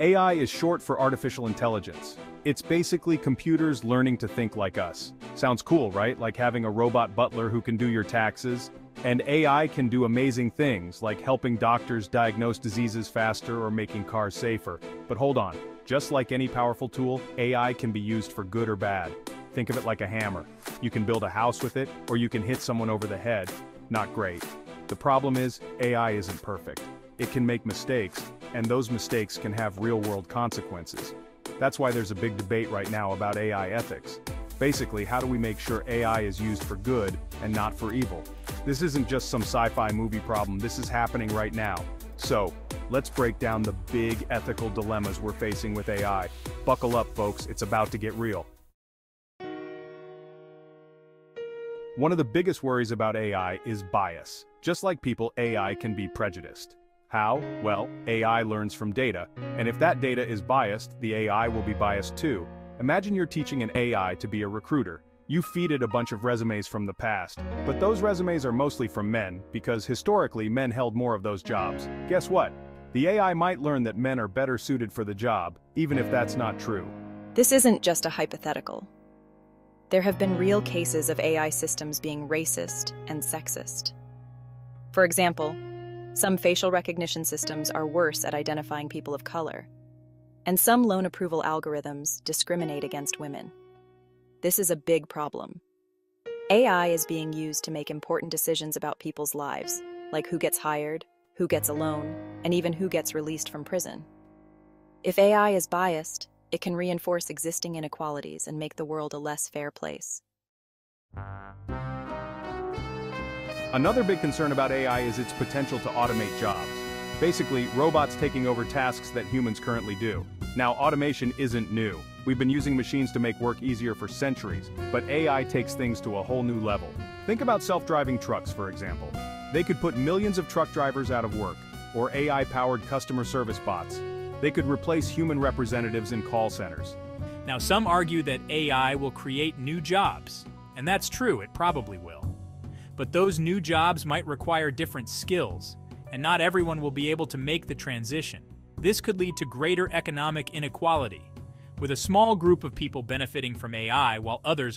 AI is short for artificial intelligence. It's basically computers learning to think like us. Sounds cool, right? Like having a robot butler who can do your taxes. And AI can do amazing things, like helping doctors diagnose diseases faster or making cars safer. But hold on, just like any powerful tool, AI can be used for good or bad. Think of it like a hammer. You can build a house with it, or you can hit someone over the head. Not great. The problem is, AI isn't perfect. It can make mistakes, and those mistakes can have real-world consequences. That's why there's a big debate right now about AI ethics. Basically, how do we make sure AI is used for good and not for evil? This isn't just some sci-fi movie problem, this is happening right now. So, let's break down the big ethical dilemmas we're facing with AI. Buckle up folks, it's about to get real. One of the biggest worries about AI is bias. Just like people, AI can be prejudiced. How? Well, AI learns from data, and if that data is biased, the AI will be biased too. Imagine you're teaching an AI to be a recruiter. You feed it a bunch of resumes from the past, but those resumes are mostly from men, because historically men held more of those jobs. Guess what? The AI might learn that men are better suited for the job, even if that's not true. This isn't just a hypothetical. There have been real cases of AI systems being racist and sexist. For example, some facial recognition systems are worse at identifying people of color, and some loan approval algorithms discriminate against women. This is a big problem. AI is being used to make important decisions about people's lives, like who gets hired, who gets a loan, and even who gets released from prison. If AI is biased, it can reinforce existing inequalities and make the world a less fair place. Another big concern about AI is its potential to automate jobs. Basically, robots taking over tasks that humans currently do. Now, automation isn't new. We've been using machines to make work easier for centuries, but AI takes things to a whole new level. Think about self-driving trucks, for example. They could put millions of truck drivers out of work, or AI-powered customer service bots. They could replace human representatives in call centers. Now, some argue that AI will create new jobs, and that's true, it probably will. But those new jobs might require different skills, and not everyone will be able to make the transition. This could lead to greater economic inequality, with a small group of people benefiting from AI while others